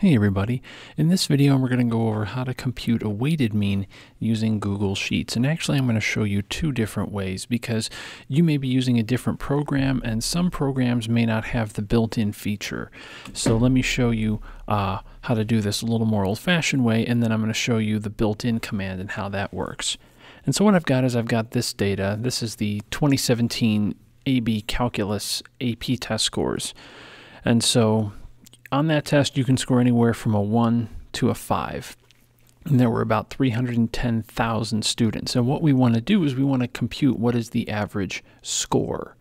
Hey everybody, in this video we're going to go over how to compute a weighted mean using Google Sheets. And actually I'm going to show you two different ways because you may be using a different program and some programs may not have the built-in feature. So let me show you uh, how to do this a little more old-fashioned way and then I'm going to show you the built-in command and how that works. And so what I've got is I've got this data. This is the 2017 AB Calculus AP test scores. And so on that test, you can score anywhere from a 1 to a 5. And there were about 310,000 students. And what we want to do is we want to compute what is the average score.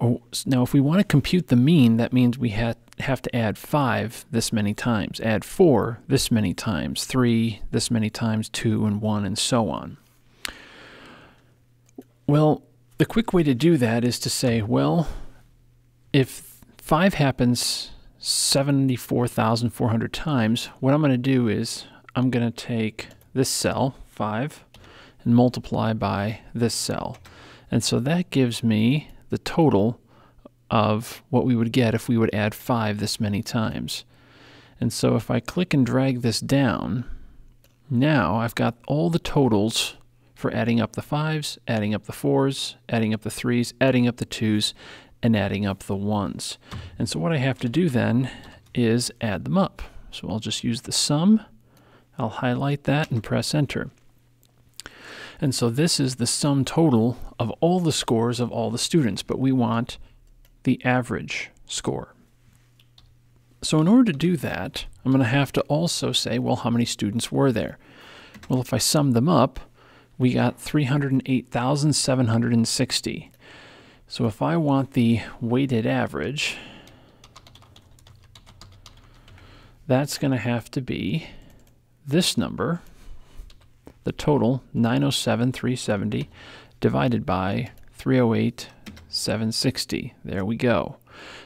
Oh, now, if we want to compute the mean, that means we have, have to add 5 this many times, add 4 this many times, 3 this many times, 2 and 1, and so on. Well, the quick way to do that is to say, well, if 5 happens 74,400 times, what I'm going to do is I'm going to take this cell, 5, and multiply by this cell. And so that gives me the total of what we would get if we would add 5 this many times. And so if I click and drag this down, now I've got all the totals for adding up the 5s, adding up the 4s, adding up the 3s, adding up the 2s, and adding up the ones. And so what I have to do then is add them up. So I'll just use the sum. I'll highlight that and press enter. And so this is the sum total of all the scores of all the students, but we want the average score. So in order to do that, I'm going to have to also say, well, how many students were there? Well, if I sum them up, we got 308,760. So if I want the weighted average, that's going to have to be this number, the total 907,370 divided by 308,760. There we go.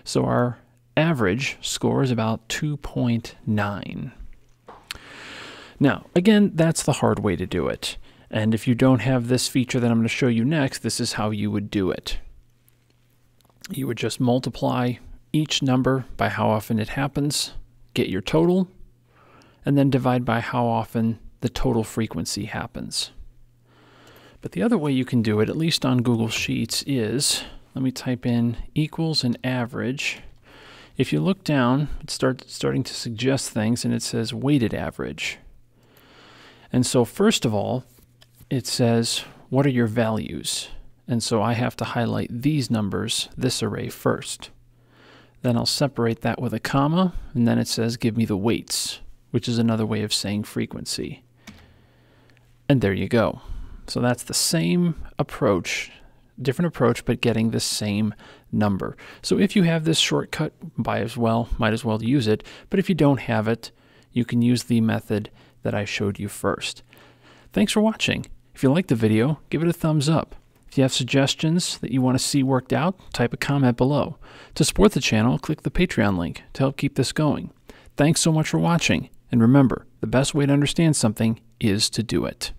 So our average score is about 2.9. Now, again, that's the hard way to do it. And if you don't have this feature that I'm going to show you next, this is how you would do it you would just multiply each number by how often it happens, get your total, and then divide by how often the total frequency happens. But the other way you can do it, at least on Google Sheets, is let me type in equals and average. If you look down, it starts starting to suggest things and it says weighted average. And so first of all, it says what are your values? And so I have to highlight these numbers, this array first. Then I'll separate that with a comma, and then it says give me the weights, which is another way of saying frequency. And there you go. So that's the same approach, different approach, but getting the same number. So if you have this shortcut, by as well, might as well use it. But if you don't have it, you can use the method that I showed you first. Thanks for watching. If you liked the video, give it a thumbs up. If you have suggestions that you want to see worked out, type a comment below. To support the channel, click the Patreon link to help keep this going. Thanks so much for watching, and remember, the best way to understand something is to do it.